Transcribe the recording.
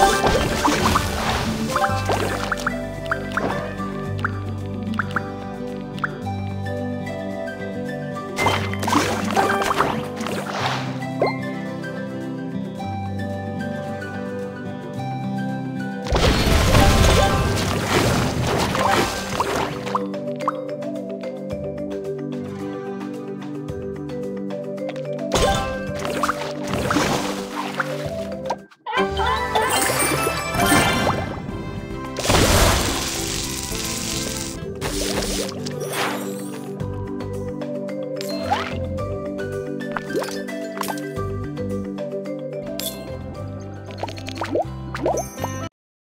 ピッ!